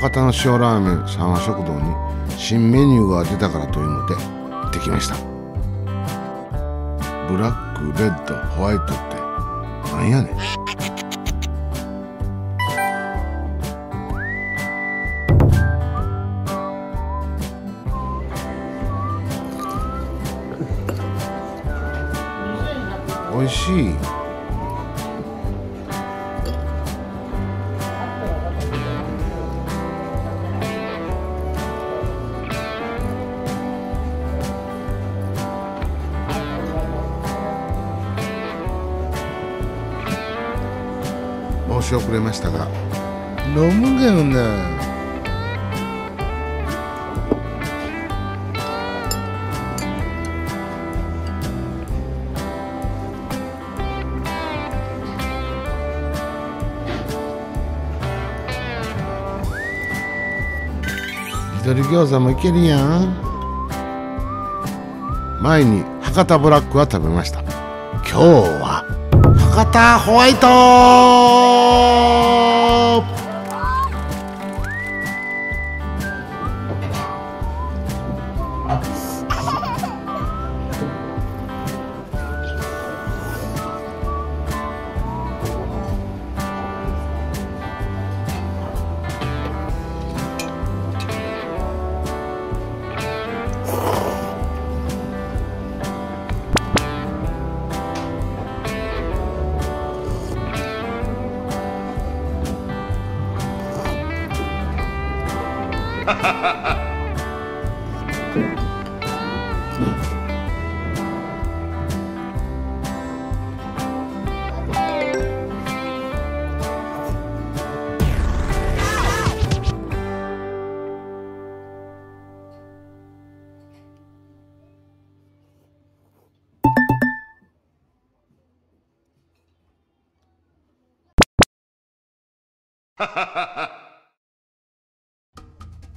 博多の塩ラーメン三和食堂に新メニューが出たからというので行ってきました。ブラックレッドホワイトってなんやねん。美味しい。申し遅れましたが飲むがよな緑餃子もいけるやん。前に博多ブラックは食べました。今日は博多ホワイト ha ha ha ha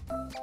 Thank you.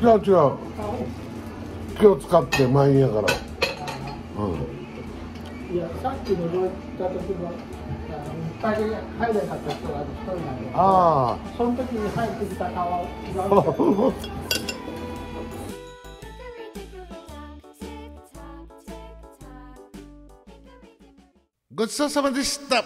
違う違う。あ気を使って前やから。うん。いやさっきいた時はあのいっぱい入れなかった人が一人なんであその時に入ってきた顔。があ Hickory dickory dock, tick tock, tick tock. Hickory dickory. ごちそうさまでした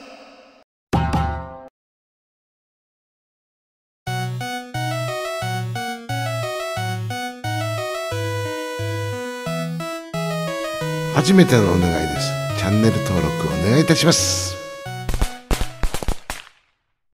初めてのお願いです。チャンネル登録お願いいたします。